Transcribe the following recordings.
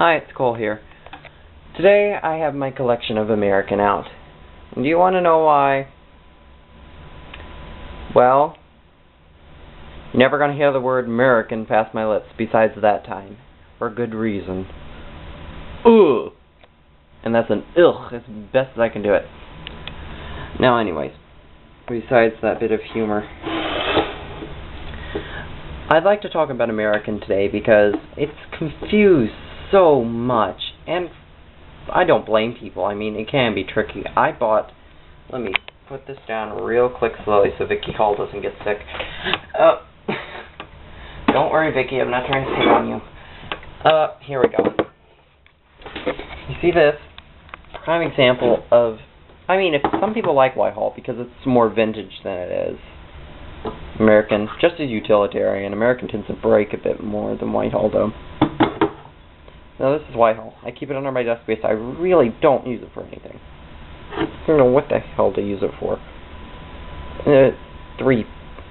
Hi, it's Cole here. Today I have my collection of American out. And do you want to know why? Well, you're never going to hear the word American pass my lips besides that time. For good reason. Ugh! And that's an ugh, as best as I can do it. Now anyways, besides that bit of humor, I'd like to talk about American today because it's confused so much, and I don't blame people. I mean, it can be tricky. I bought. Let me put this down real quick, slowly, so Vicky Hall doesn't get sick. Uh, don't worry, Vicky. I'm not trying to pick on you. Uh, here we go. You see this? Prime example of. I mean, if some people like Whitehall because it's more vintage than it is. American, just as utilitarian. American tends to break a bit more than Whitehall, though. Now this is Whitehall. I keep it under my desk because I really don't use it for anything. I don't know what the hell to use it for. Uh, three,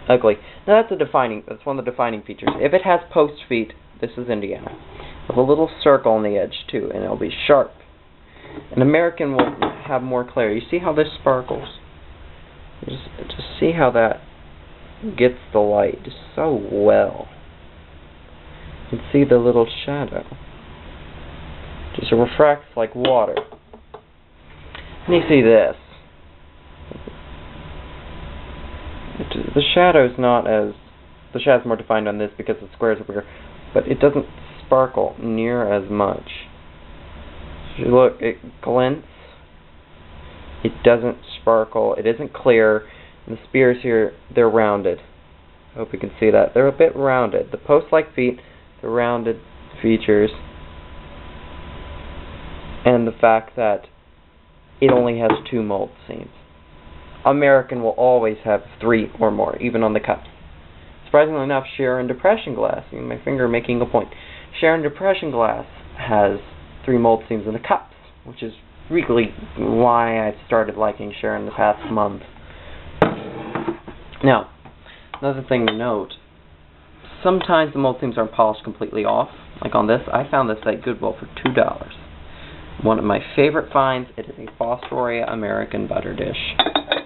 ugly. Now that's a defining. That's one of the defining features. If it has post feet, this is Indiana, with a little circle on the edge too, and it'll be sharp. An American will have more clarity. You see how this sparkles? Just, just see how that gets the light so well. You can see the little shadow. Just refracts like water. And you see this. It, the shadow's not as the shadow's more defined on this because the squares are bigger, but it doesn't sparkle near as much. So look, it glints. It doesn't sparkle. It isn't clear. And the spears here, they're rounded. I hope you can see that. They're a bit rounded. The post-like feet, the rounded features and the fact that it only has two mold seams. American will always have three or more, even on the cup. Surprisingly enough, Sharon Depression Glass, my finger making a point, Sharon Depression Glass has three mold seams in the cups, which is really why I've started liking Sharon the past month. Now, another thing to note, sometimes the mold seams aren't polished completely off. Like on this, I found this at Goodwill for $2. One of my favorite finds, it is a Fostoria American butter dish.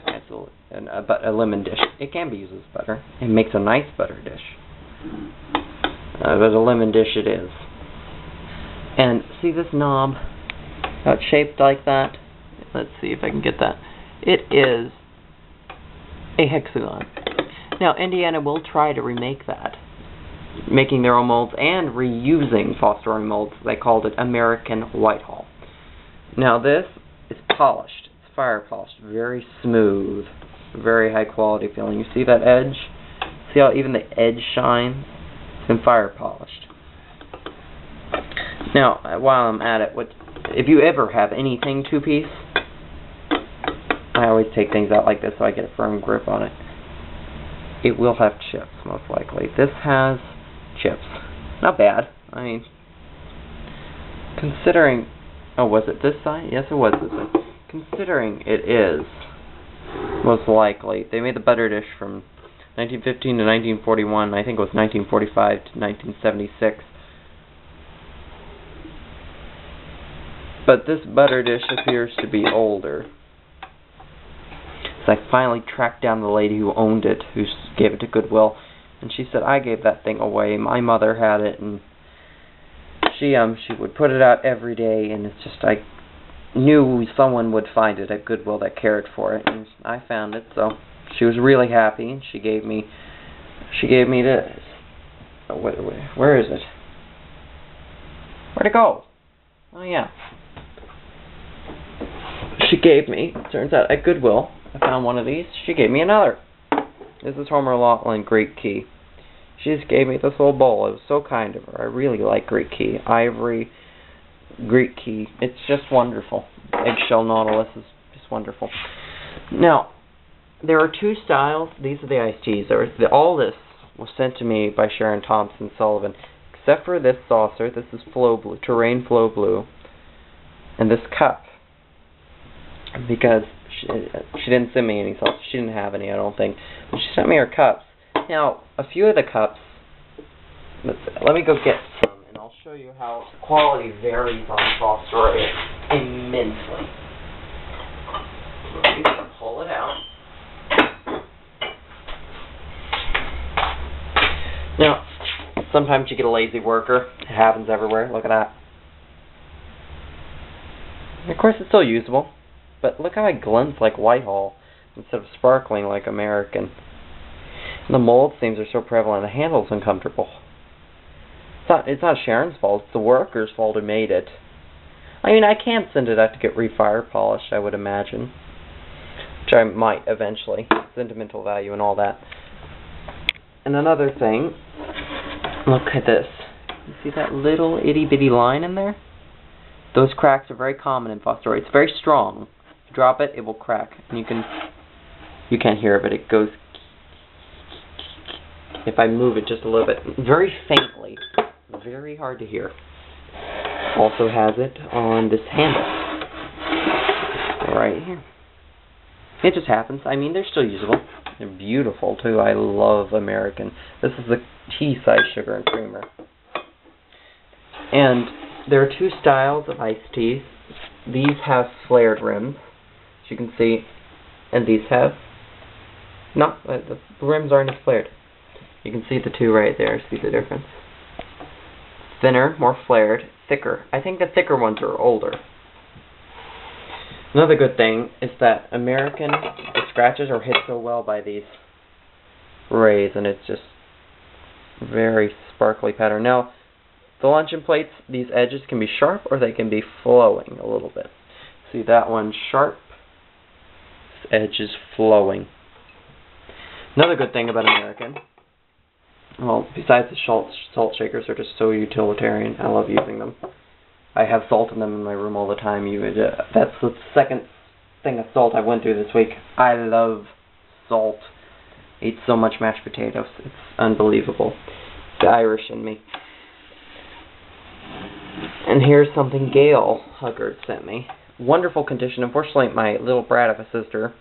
It's a, a, a, lemon dish. It can be used as butter. It makes a nice butter dish. Uh, but a lemon dish it is. And see this knob? How it's shaped like that? Let's see if I can get that. It is a hexagon. Now, Indiana will try to remake that making their own molds and reusing Fostoria molds. They called it American Whitehall. Now this is polished. It's fire polished. Very smooth. Very high quality feeling. You see that edge? See how even the edge shines? It's been fire polished. Now, uh, while I'm at it, what if you ever have anything two-piece, I always take things out like this so I get a firm grip on it. It will have chips, most likely. This has chips. Not bad. I mean, considering Oh, was it this side? Yes, it was this side. Considering it is, most likely, they made the butter dish from 1915 to 1941. I think it was 1945 to 1976. But this butter dish appears to be older. So I finally tracked down the lady who owned it, who gave it to Goodwill, and she said, I gave that thing away. My mother had it, and she um she would put it out every day, and it's just I knew someone would find it at Goodwill that cared for it, and I found it. So she was really happy, and she gave me she gave me this. Where, where, where is it? Where'd it go? Oh yeah. She gave me. Turns out at Goodwill, I found one of these. She gave me another. This is Homer Laughlin Greek Key. She just gave me this little bowl. It was so kind of her. I really like Greek key. Ivory, Greek key. It's just wonderful. Eggshell Nautilus is just wonderful. Now, there are two styles. These are the iced teas. The, all this was sent to me by Sharon Thompson Sullivan, except for this saucer. This is Flow Blue, Touraine Flow Blue, and this cup. Because she, she didn't send me any sauce. She didn't have any, I don't think. But she sent me her cups now, a few of the cups, let me go get some, and I'll show you how quality varies on Fostoria immensely. Pull it out. Now, sometimes you get a lazy worker. It happens everywhere. Look at that. Of course, it's still usable, but look how it glints like Whitehall instead of sparkling like American. The mold seams are so prevalent, the handle's uncomfortable. It's not, it's not Sharon's fault, it's the worker's fault who made it. I mean, I can't send it out to get refire polished, I would imagine. Which I might eventually. Sentimental value and all that. And another thing, look at this. You see that little itty bitty line in there? Those cracks are very common in Fostoria. It's very strong. Drop it, it will crack. And you can, you can't hear it, but it goes, if I move it just a little bit, very faintly. Very hard to hear. Also has it on this handle. Right here. It just happens. I mean, they're still usable. They're beautiful, too. I love American. This is the tea-size sugar and creamer. And there are two styles of iced teas. These have flared rims, as you can see, and these have not. Uh, the rims aren't as flared. You can see the two right there. See the difference? Thinner, more flared, thicker. I think the thicker ones are older. Another good thing is that American the scratches are hit so well by these rays, and it's just very sparkly pattern. Now, the luncheon plates, these edges can be sharp or they can be flowing a little bit. See that one sharp, this edge is flowing. Another good thing about American, well, besides the salt, salt shakers, they're just so utilitarian. I love using them. I have salt in them in my room all the time. You, uh, that's the second thing of salt I went through this week. I love salt. Eat so much mashed potatoes. It's unbelievable. The Irish in me. And here's something Gail Huggard sent me. Wonderful condition. Unfortunately, my little brat of a sister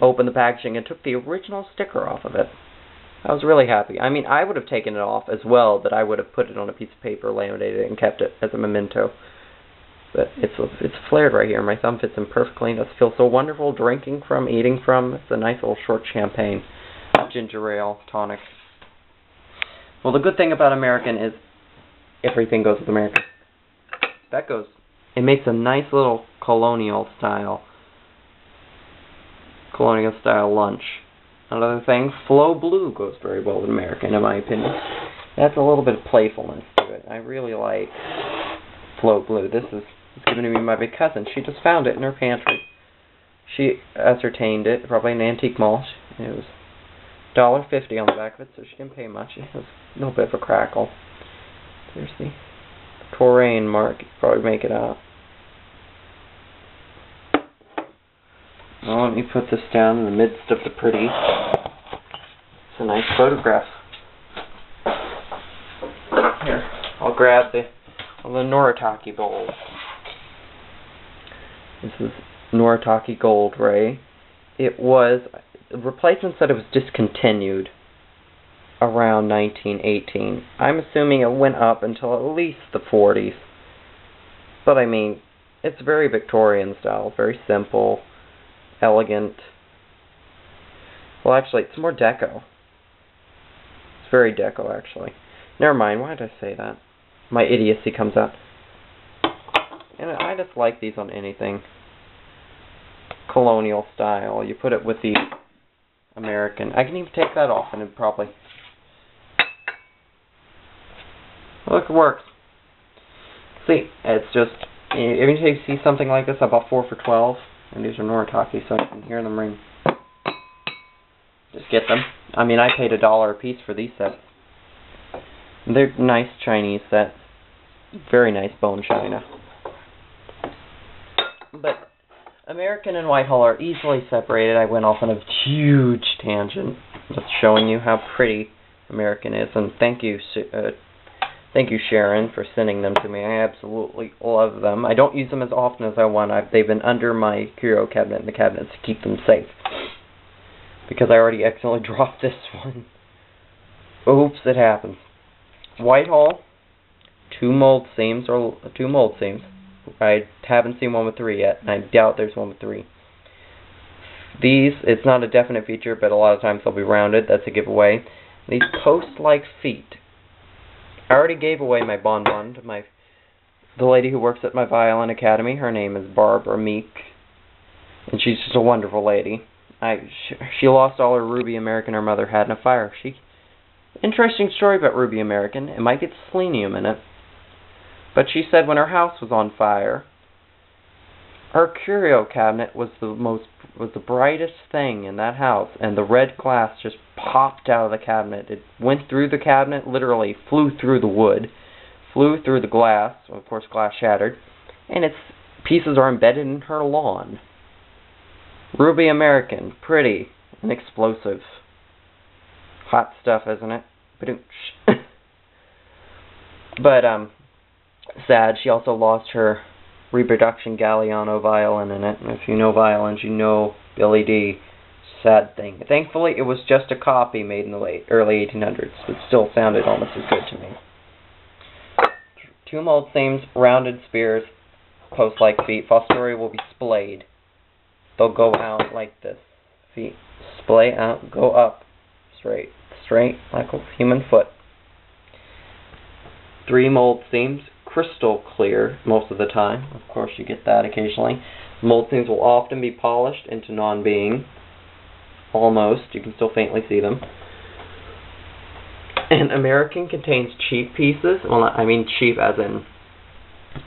opened the packaging and took the original sticker off of it. I was really happy. I mean, I would have taken it off as well, but I would have put it on a piece of paper, laminated it, and kept it as a memento. But it's it's flared right here. My thumb fits in perfectly. It feels so wonderful drinking from, eating from. It's a nice little short champagne, ginger ale, tonic. Well, the good thing about American is everything goes with American. That goes. It makes a nice little colonial style, colonial style lunch. Another thing, Flow Blue goes very well with American, in my opinion. That's a little bit of playfulness to it. I really like Flow Blue. This is given to me by my cousin. She just found it in her pantry. She ascertained it, probably an antique mall. It was dollar fifty on the back of it, so she didn't pay much. It was a little bit of a crackle. There's the Touraine mark. You probably make it out. Well, let me put this down in the midst of the pretty. It's a nice photograph. Here, I'll grab the, the Noritake bowl. This is Noritake Gold Ray. It was, the replacement said it was discontinued around 1918. I'm assuming it went up until at least the 40s. But I mean, it's very Victorian style, very simple elegant. Well, actually, it's more deco. It's very deco, actually. Never mind, why did I say that? My idiocy comes out. And I just like these on anything. Colonial style. You put it with the American. I can even take that off and it probably... Look, it works. See, it's just... Every time you see something like this, I bought 4 for 12. And these are Noritake, so I can hear them ring. Just get them. I mean, I paid a dollar a piece for these sets. They're nice Chinese sets. Very nice bone china. But American and Whitehall are easily separated. I went off on a huge tangent, just showing you how pretty American is. And thank you, uh, Thank you, Sharon, for sending them to me. I absolutely love them. I don't use them as often as I want. I've, they've been under my curio cabinet in the cabinets to keep them safe. Because I already accidentally dropped this one. Oops, it happened. Whitehall, two mold seams or two mold seams. I haven't seen one with three yet, and I doubt there's one with three. These, it's not a definite feature, but a lot of times they'll be rounded. That's a giveaway. These post-like feet. I already gave away my bonbon to my the lady who works at my violin academy. Her name is Barbara Meek, and she's just a wonderful lady. I she, she lost all her Ruby American her mother had in a fire. She interesting story about Ruby American. It might get selenium in it. But she said when her house was on fire, her curio cabinet was the most was the brightest thing in that house, and the red glass just popped out of the cabinet. It went through the cabinet, literally flew through the wood, flew through the glass. Of course, glass shattered, and its pieces are embedded in her lawn. Ruby American, pretty and explosive. Hot stuff, isn't it? but um, sad. She also lost her reproduction Gagliano violin in it. And if you know violins, you know Billy D. Sad thing. Thankfully, it was just a copy made in the late early 1800s, but still sounded almost as good to me. Two mold seams, rounded spears, post-like feet. Fostoria will be splayed. They'll go out like this. Feet splay out, go up, straight, straight like a human foot. Three mold seams, crystal clear most of the time. Of course, you get that occasionally. Mold will often be polished into non-being. Almost. You can still faintly see them. And American contains cheap pieces. Well, I mean cheap as in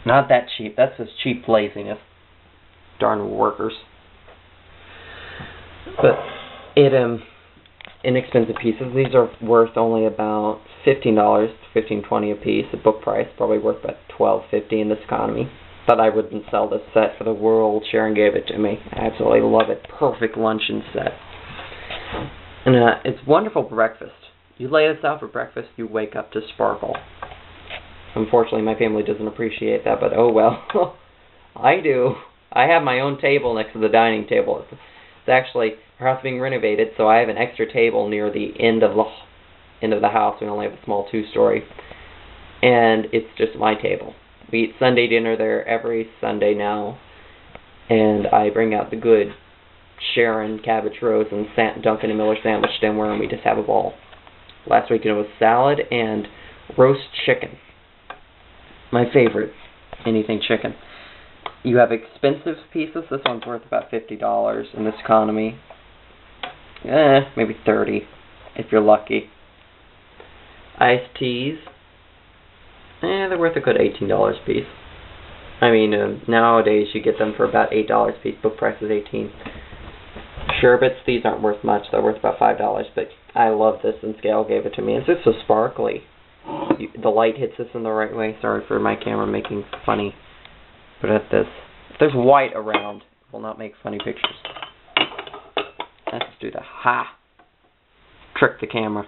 not that cheap. That's just cheap laziness. Darn workers. But it um inexpensive pieces. These are worth only about fifteen dollars, fifteen twenty a piece. At book price, probably worth about twelve fifty in this economy. But I wouldn't sell this set for the world. Sharon gave it to me. I absolutely love it. Perfect luncheon set. And uh, it's wonderful breakfast. You lay this out for breakfast, you wake up to sparkle. Unfortunately, my family doesn't appreciate that, but oh well. I do. I have my own table next to the dining table. It's, it's actually our house being renovated, so I have an extra table near the end of the end of the house. We only have a small two-story, and it's just my table. We eat Sunday dinner there every Sunday now, and I bring out the good Sharon cabbage rose and Duncan and Miller sandwich dinner, and we just have a ball. Last week it was salad and roast chicken. My favorite, anything chicken. You have expensive pieces. This one's worth about fifty dollars in this economy. Eh, maybe thirty, if you're lucky. Iced teas. Eh, they're worth a good eighteen dollars a piece. I mean, uh, nowadays you get them for about eight dollars a piece. Book price is eighteen. Sherbets, these aren't worth much. They're worth about five dollars, but I love this, and Scale gave it to me. It's just so sparkly. You, the light hits this in the right way. Sorry for my camera making funny. But at this, if there's white around, will not make funny pictures. Let's do the ha. Trick the camera.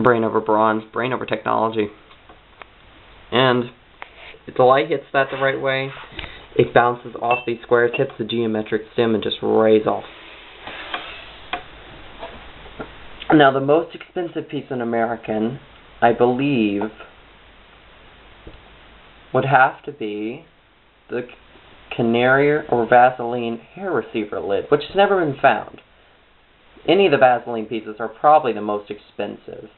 Brain over bronze, brain over technology. And if the light hits that the right way, it bounces off these squares, hits the geometric stem, and just rays off. Now, the most expensive piece in American, I believe, would have to be the Canary or Vaseline hair receiver lid, which has never been found. Any of the Vaseline pieces are probably the most expensive.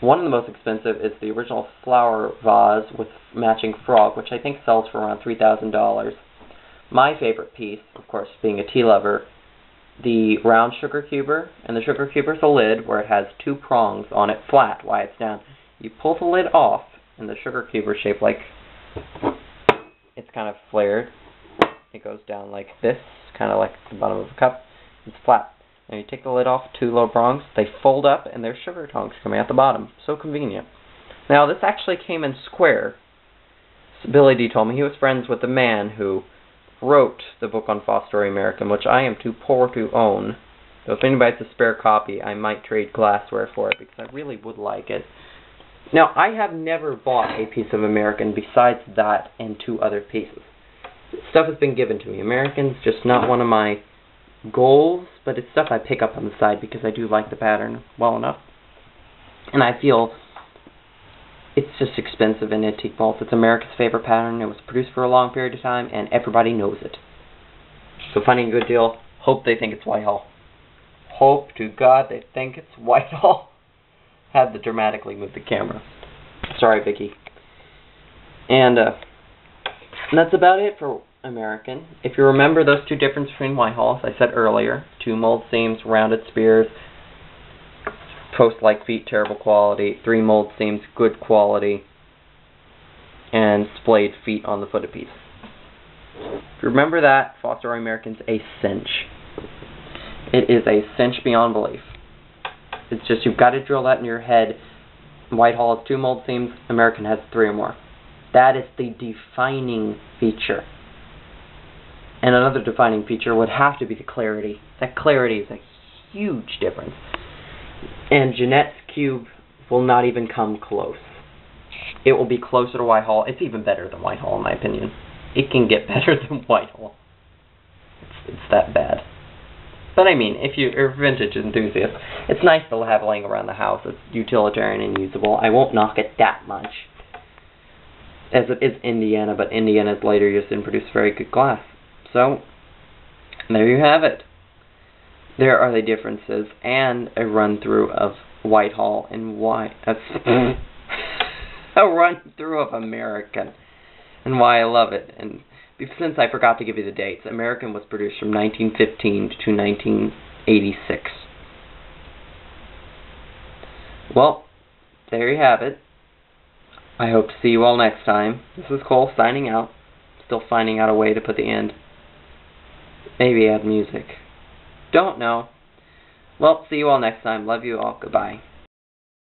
One of the most expensive is the original flower vase with matching frog, which I think sells for around $3,000. My favorite piece, of course, being a tea lover, the round sugar cuber, and the sugar cuber is a lid where it has two prongs on it flat while it's down. You pull the lid off, and the sugar cuber shaped like it's kind of flared. It goes down like this, kind of like the bottom of a cup. It's flat. And you take the lid off, two low prongs, they fold up, and there's sugar tongs coming out the bottom. So convenient. Now, this actually came in square. So Billy D told me he was friends with the man who wrote the book on Fostoria American, which I am too poor to own. So if anybody has a spare copy, I might trade glassware for it because I really would like it. Now, I have never bought a piece of American besides that and two other pieces. Stuff has been given to me. American's just not one of my goals, but it's stuff I pick up on the side because I do like the pattern well enough. And I feel it's just expensive in antique malts. It's America's favorite pattern. It was produced for a long period of time, and everybody knows it. So finding a good deal. Hope they think it's Whitehall. Hope to God they think it's Whitehall. Had to dramatically move the camera. Sorry, Vicky. And uh, that's about it for American. If you remember those two differences between Whitehalls, I said earlier, two mold seams, rounded spears, post-like feet, terrible quality, three mold seams, good quality, and splayed feet on the footed piece. If you remember that, Fostoria American's a cinch. It is a cinch beyond belief. It's just you've got to drill that in your head. Whitehall has two mold seams, American has three or more. That is the defining feature. And another defining feature would have to be the clarity. That clarity is a huge difference. And Jeannette's cube will not even come close. It will be closer to Whitehall. It's even better than Whitehall, in my opinion. It can get better than Whitehall. It's, it's that bad. But I mean, if you're a vintage enthusiast, it's nice to have laying around the house. It's utilitarian and usable. I won't knock it that much. As it is Indiana, but Indiana's later years didn't produce very good glass. So, there you have it. There are the differences and a run through of Whitehall and why a run through of American and why I love it. And since I forgot to give you the dates, American was produced from 1915 to 1986. Well, there you have it. I hope to see you all next time. This is Cole signing out. Still finding out a way to put the end. Maybe add music. Don't know. Well, see you all next time. Love you all. Goodbye.